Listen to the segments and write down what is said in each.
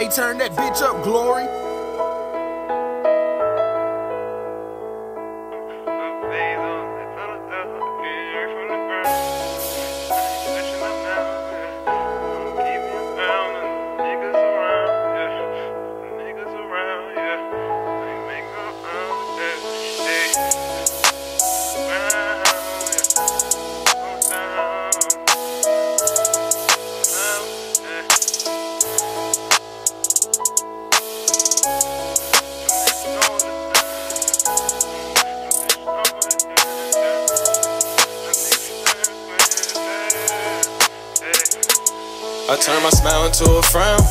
Hey, turn that bitch up, Glory. I turn my smile into a frown.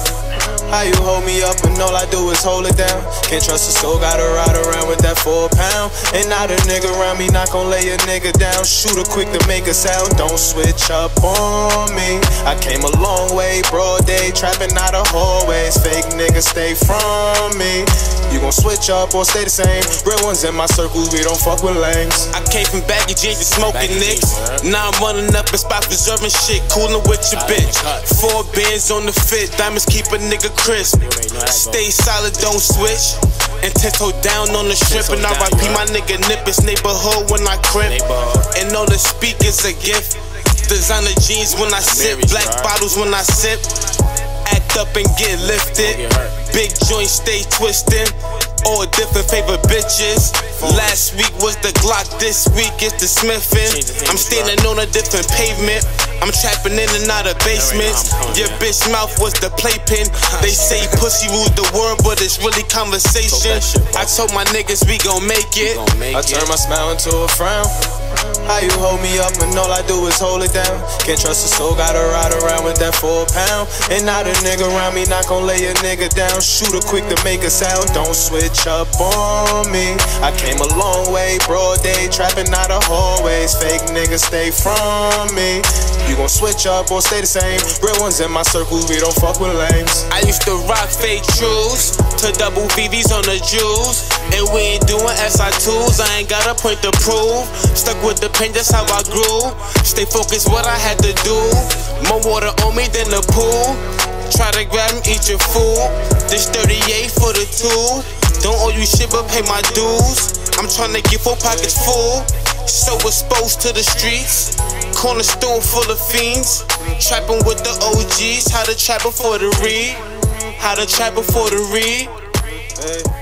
How you hold me up and all I do is hold it down? Can't trust a soul, gotta ride around with that four pound. Ain't not a nigga around me, not gon' lay a nigga down. Shoot her quick to make a sound, don't switch up on me. I came a long way, broad day, trapping out of hallways. Fake niggas stay from me. You gon' switch up or stay the same. Real ones in my circles, we don't fuck with lames. I came from baggy jeans and smoking nicks. Now I'm running up in spots preserving shit, coolin' with your bitch. Four bands on the fit, diamonds keep a nigga crisp. Stay solid, don't switch. And ten toe down on the strip, and I RIP my nigga Nippers neighborhood when I crib. And all the speakers a gift. Designer jeans when I sip, black bottles when I sip. Act up and get lifted. Big joints stay twisting. All different favorite bitches. Last week was the Glock, this week it's the Smithin'. I'm standing on a different pavement. I'm trapping in and out of basements. Your bitch mouth was the playpen. They say pussy rules the world, but it's really conversation. I told my niggas we gon' make it. I turn my smile into a frown. How you hold me up and all I do is hold it down? Can't trust a soul, gotta ride around with that four pound. And not a nigga around me, not gon' lay a nigga down. Shoot her quick to make a sound, don't switch up on me. I came a long way, broad day, trapping out of hallways. Fake niggas stay from me. You gon' switch up or stay the same. Real ones in my circles, we don't fuck with lames. I used to rock fake trues to double VVs on the jewels. And we ain't doing SI2s, I ain't got a point to prove. Stuck with the pain, that's how I grew. Stay focused, what I had to do. More water on me than the pool. Try to grab and eat your food. This 38 for the two. Don't owe you shit, but pay my dues. I'm trying to get four pockets full. So exposed to the streets. Corner store full of fiends. Trapping with the OGs. How to trap before the read. How to trap before the read. Hey.